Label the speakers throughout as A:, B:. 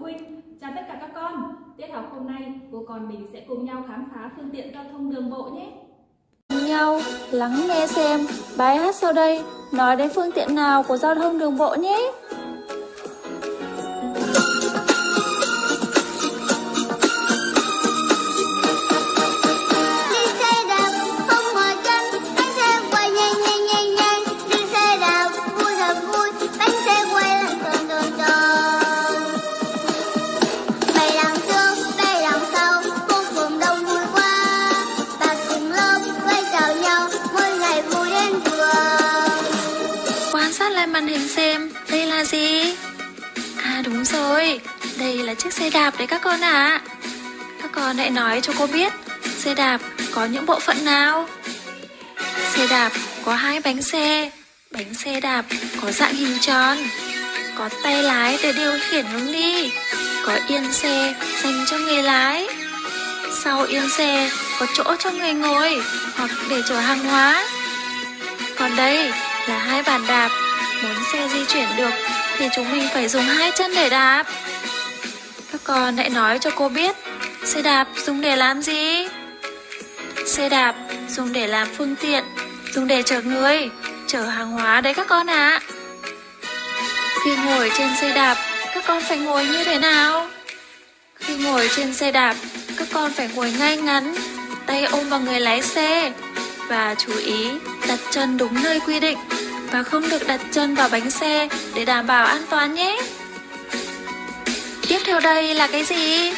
A: huynh, chào tất cả các con. Tiết học hôm nay, cô còn mình sẽ cùng nhau khám phá phương tiện giao thông đường bộ nhé.
B: Cùng nhau lắng nghe xem bài hát sau đây nói đến phương tiện nào của giao thông đường bộ nhé. Lên màn hình xem đây là gì? À đúng rồi, đây là chiếc xe đạp đấy các con ạ. Các con hãy nói cho cô biết xe đạp có những bộ phận nào? Xe đạp có hai bánh xe, bánh xe đạp có dạng hình tròn, có tay lái để điều khiển hướng đi, có yên xe dành cho người lái. Sau yên xe có chỗ cho người ngồi hoặc để chở hàng hóa. Còn đây là hai bàn đạp, muốn xe di chuyển được thì chúng mình phải dùng hai chân để đạp. Các con hãy nói cho cô biết, xe đạp dùng để làm gì? Xe đạp dùng để làm phương tiện, dùng để chở người, chở hàng hóa đấy các con ạ. Khi ngồi trên xe đạp, các con phải ngồi như thế nào? Khi ngồi trên xe đạp, các con phải ngồi ngay ngắn, tay ôm vào người lái xe và chú ý đặt chân đúng nơi quy định và không được đặt chân vào bánh xe để đảm bảo an toàn nhé. Tiếp theo đây là cái gì?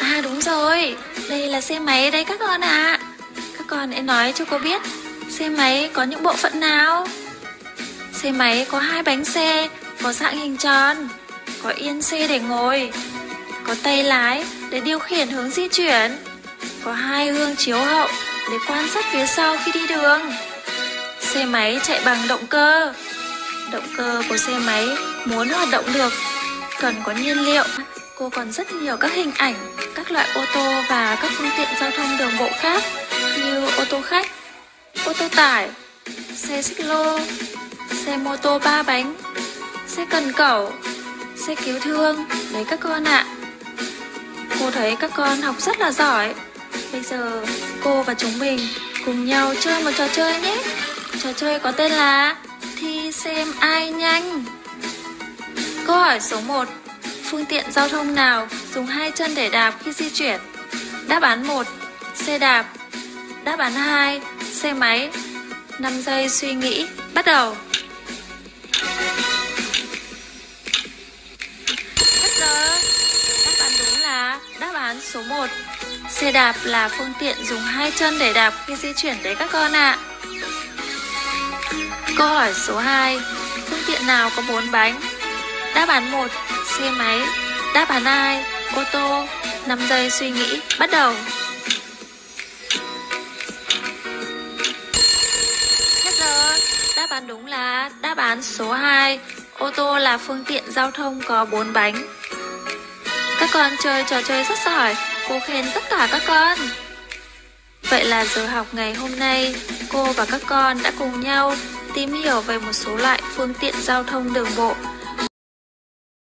B: À đúng rồi, đây là xe máy đấy các con ạ. Các con hãy nói cho cô biết xe máy có những bộ phận nào? Xe máy có hai bánh xe, có dạng hình tròn, có yên xe để ngồi, có tay lái để điều khiển hướng di chuyển, có hai gương chiếu hậu để quan sát phía sau khi đi đường. Xe máy chạy bằng động cơ. Động cơ của xe máy muốn hoạt động được cần có nhiên liệu. Cô còn rất nhiều các hình ảnh, các loại ô tô và các phương tiện giao thông đường bộ khác như ô tô khách, ô tô tải, xe xích lô, xe mô tô ba bánh, xe cần cẩu, xe cứu thương. Đấy các con ạ. Cô thấy các con học rất là giỏi. Bây giờ cô và chúng mình cùng nhau chơi một trò chơi nhé. Trò chơi có tên là Thi xem ai nhanh. Câu hỏi số 1. Phương tiện giao thông nào dùng hai chân để đạp khi di chuyển? Đáp án 1. Xe đạp. Đáp án 2. Xe máy. 5 giây suy nghĩ. Bắt đầu. Hết giờ. Đáp án đúng là đáp án số 1. Xe đạp là phương tiện dùng hai chân để đạp khi di chuyển đấy các con ạ. à. Câu hỏi số 2. Phương tiện nào có 4 bánh? Đáp án 1. Xe máy. Đáp án 2. Ô tô. 5 giây suy nghĩ. Bắt đầu. Hết giờ. Đáp án đúng là đáp án số 2. Ô tô là phương tiện giao thông có 4 bánh. Các con chơi trò chơi rất giỏi. Cô khen tất cả các con. Vậy là giờ học ngày hôm nay, cô và các con đã cùng nhau tìm hiểu về một số loại phương tiện giao thông đường bộ.